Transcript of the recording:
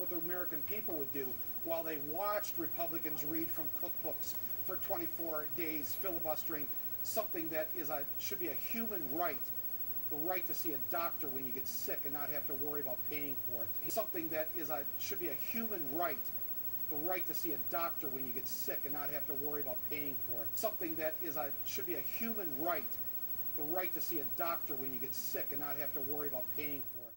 what the American people would do while they watched Republicans read from cookbooks for 24 days filibustering something that is a should be a human right the right to see a doctor when you get sick and not have to worry about paying for it. Something that is a should be a human right the right to see a doctor when you get sick and not have to worry about paying for it. Something that is a should be a human right the right to see a doctor when you get sick and not have to worry about paying for it.